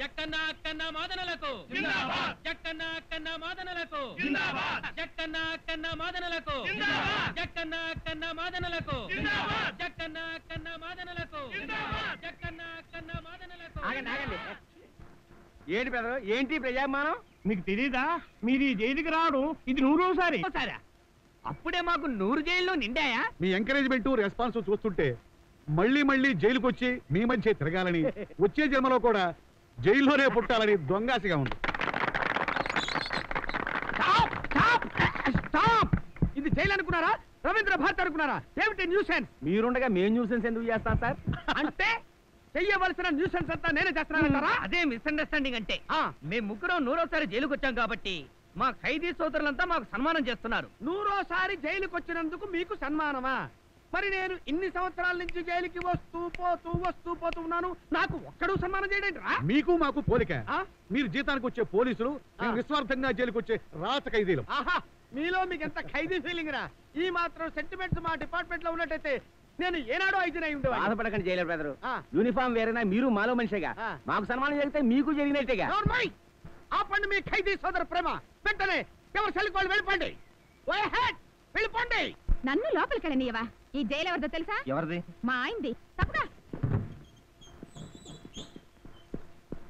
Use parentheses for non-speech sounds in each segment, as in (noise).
జక్కన్న అక్కన్న మాదనలకు. జక్కన్న అక్కన్న మాదనలకు. జక్కన్న అక్కన్న మాదనలకు. జక్కన్న అక్కన్న మాదనలకు. జక్కన్న అక్కన్న మాదనలకు. జక్కన్న అక్కన్న మాదనలకు. ఆగండి ఆగండి. ఏంటి పెద్ద ఏంటి ప్రజామానం మీకు తెలీదా? మీరు ఈ జైలుకి రావడం ఇది నూరోసారి సరే అప్పుడే మాకు నూరు జైల్లో నిండాయా? మీ ఎంకరేజ్మెంట్ రెస్పాన్స్ చూస్తుంటే మళ్ళీ మళ్ళీ జైలుకు వచ్చి మీ మధ్య తిరగాలని (laughs) వచ్చే జన్మలో కూడా జైల్లోనే పుట్టాలని దొంగాసిగా ఉంది. ఇది జైలు అనుకున్నారా? రవీంద్ర భారత్ అనుకున్నారా? ఏమిటి న్యూసెన్స్? మీరుండగా మేము న్యూసెన్స్ ఎందుకు చేస్తాం సార్? అంటే చెయ్యవలసిన న్యూసెన్స్ అంతా నేనే చేస్తున్నానంటారా అదే మిస్అండర్స్టాండింగ్ అంటే. మేము ముగ్గురం నూరోసారి జైలుకి వచ్చాం కాబట్టి మా ఖైదీ సోదరులంతా మాకు సన్మానం చేస్తున్నారు. నూరోసారి జైలుకి వచ్చినందుకు మీకు సన్మానమా? మరి నేను ఇన్ని సంవత్సరాల నుంచి జైలుకి వస్తూ పోతూ వస్తూ పోతూ ఉన్నాను నాకు ఒక్కడు సన్మానం చేయడండి మీకు మాకు పోలిక ఆ? మీరు జీతానికి వచ్చే పోలీసులు మేము. నిస్వార్థంగా జైలుకు వచ్చే రాత ఖైదీలు ఆహా మీలో మీకు ఎంత ఖైదీ ఫీలింగ్ రా ఈ మాత్రం సెంటిమెంట్స్ మా డిపార్ట్మెంట్లో ఉన్నట్టయితే నేను ఏనాడో ఐదు అయి ఉండేవాడిని బాధపడకండి జైలర్ బ్రదరు ఆ. యూనిఫామ్ వేరేనా మీరు మాలో మనిషిగా ఆ. మాకు సన్మానం జరిగితే మీకు జరిగినట్టేగా నోర్మై! ఆపండి మీ ఖైదీ సోదర ప్రేమ వెంటనే ఎవరు సెల్కి వాళ్ళు వెళ్ళిపోండి Go ahead! వెళ్ళిపోండి నన్ను లోపలికి వెళ్ళనియవా ఈ జైలు ఎవరిదో తెలుసా? ఎవరిది? మా ఆయనది. తప్పదా?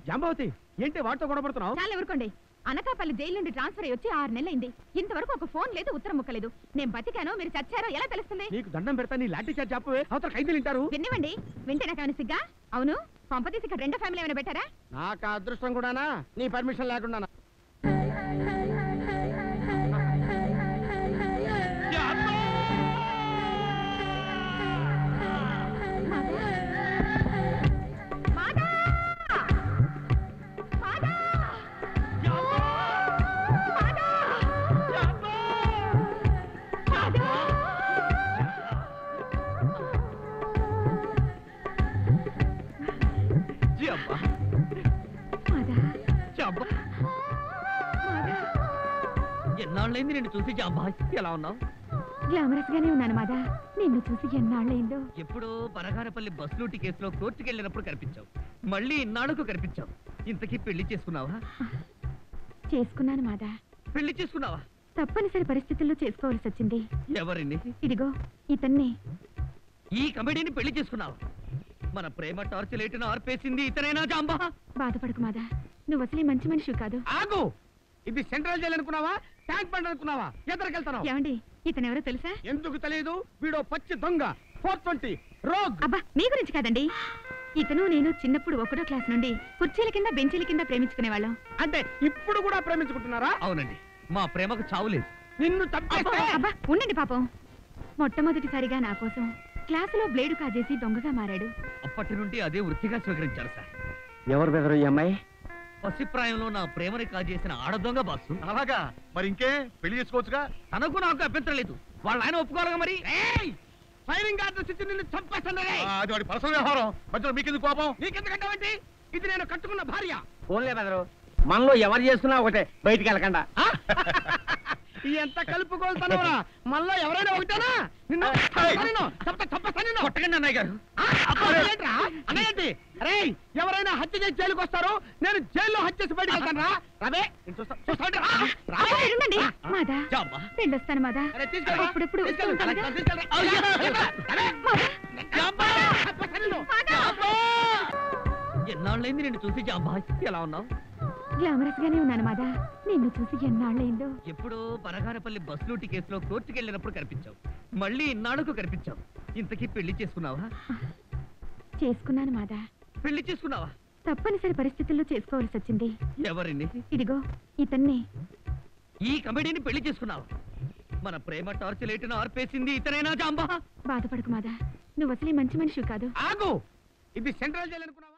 జాంబవతి ఏంటి వాటితో గొడవపడుతున్నావు చాలా ఎవరుకోండి అనకాపల్లి జైలు నుండి ట్రాన్స్ఫర్ అయ్యి వచ్చి ఆరు నెలలైంది. ఇంతవరకు ఒక ఫోన్ లేదు ఉత్తరం ముక్కలేదు. నేను బతికానో మీరు చచ్చారో ఎలా తెలుస్తుంది? నీకు దండం పెడతా నీ లాఠీ చార్జ్ చెప్పవే అవతల ఖైదీలు వింటారు. వినివ్వండి వింటే నాకు సిగ్గా? అవును. పంపతీసి ఇక్కడ రెండో ఫ్యామిలీ ఏమైనా పెట్టారా? నాకు ఆ అదృష్టం కూడానా? నీ పర్మిషన్ లేకుండా మాదా! ఎన్నాళ్ళైంది నిన్ను చూసి జాంబా ఎలా ఉన్నావు? గ్లామరస్ గానే ఉన్నాను మాదా. నిన్ను చూసి ఎన్నాళ్ళైందో. ఎప్పుడో బనగానపల్లి బస్ లూటి కేసులో కోర్టుకి వెళ్ళినప్పుడు కనిపించావు. మళ్ళీ ఇన్నాళ్ళకు కనిపించావు. ఇంతకీ పెళ్ళి చేసుకున్నావా? చేసుకున్నాను మాదా. పెళ్ళి చేసుకున్నావా? తప్పనిసరి పరిస్థితుల్లో చేసుకోవాల్సి వచ్చింది. ఎవరిని? ఇదిగో ఇతన్నే. ఈ కమెడీని పెళ్ళి చేసుకున్నావా? మన ప్రేమ టార్చ్ ఆర్పేసింది ఇతనేనా జాంబా? బాధపడకు మాదా నువ్వు అసలే మంచి మనిషి కాదు. ఆగు! ఇది సెంట్రల్ జైలు అనుకున్నావా? ట్యాంక్ బండ్ అనుకున్నావా? ఎదరికెళ్తాను ఏమండి ఇతనెవరో తెలుసా? ఎందుకు తెలియదు? వీడో పచ్చి దొంగ. Four twenty. రోగ్! అబ్బా మీ గురించి కాదండి. ఇతను నేను చిన్నప్పుడు ఒకటో క్లాస్ నుండి కుర్చీల కింద బెంచీల కింద ప్రేమించుకునేవాళ్ళం. అంటే ఇప్పుడు కూడా ప్రేమించుకుంటున్నారా? అవునండి. మా ప్రేమకు చావులేదు నిన్ను తప్పేస్తే అబ్బా ఉండండి పాపం. మొట్టమొదటిసారిగా నా కోసం క్లాసులో బ్లేడు కాజేసి దొంగగా మారాడు. అప్పటి నుండి అదే వృత్తిగా స్వీకరించారు సార్. ఎవరు బెదరు ఈ అమ్మాయి? పసిప్రాయంలో నా ప్రేమని కాజేసిన ఆడదొంగ బాసు. అలాగా? మరి ఇంకే? పెళ్ళి చేసుకోవచ్చుగా? తనకు నాకు అభ్యంతరం లేదు. వాళ్ళ ఆయన ఒప్పుకోవాలిగా మరి? ఏయ్! ఫైరింగ్ ఆర్డర్ ఇచ్చి నిన్ను చంపేస్తాను రేయ్! ఆ, అది వాడి పర్సనల్ వ్యవహారం. మధ్యలో మీకెందుకు కోపం? నీకెందుకంటావేంటి ఇది నేను కట్టుకున్న భార్య. ఫోన్లే బెదరు. మనలో ఎవరు చేస్తున్నా ఒకటే. బయటికి వెళ్ళకుండా. ఆ? (laughs) ఎంత కలుపుకోలుతానవరా? మళ్ళా ఎవరైనా ఒకటేనా? నిన్ను నిన్ను. కొట్టకండి అన్నయ్య గారు? అన్నయ్యేంటి? రేయ్, ఎవరైనా హత్య చేసి జైలుకి వస్తారు నేను జైల్లో హత్య చేసి బయటకు వెళ్తాను రా. రవే చూస్తాండి మాదా వెళ్ళొస్తాను మాదా. అరే. అరే. ఎన్నాళ్ళైంది నిన్ను చూసి జాంబా ఎలా ఉన్నావు? గ్లామరస్ గానే ఉన్నాను మాదా. నిన్ను చూసి ఎన్నాళ్ళైందో ఎప్పుడో బనగానపల్లి బస్ లూటి కేసులో కోర్టుకి వెళ్ళినప్పుడు కనిపించావు. మళ్ళీ ఇన్నాళ్ళకు కనిపించావు. ఇంతకీ పెళ్ళి చేసుకున్నావా? చేసుకున్నాను మాదా. పెళ్ళి చేసుకున్నావా? తప్పనిసరి పరిస్థితుల్లో చేసుకోవాల్సి వచ్చింది. ఎవరిని? ఇదిగో ఇతన్నే. ఈ కమెడీని పెళ్ళి చేసుకున్నావా. మన ప్రేమ టార్చ్ ఆర్పేసింది ఇతనేనా జాంబా? బాధపడకు మాదా. నువ్వు అసలే మంచి మనిషి కాదు. ఆగు! ఇది సెంట్రల్ జైలు అనుకున్నావా?